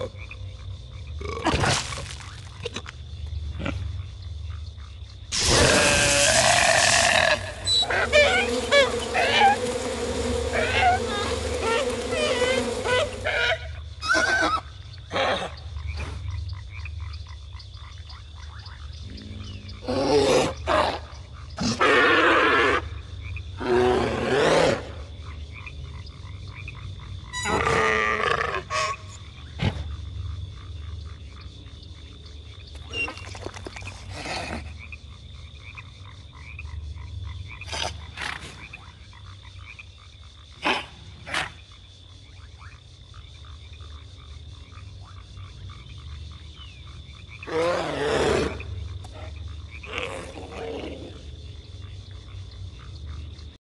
Uh,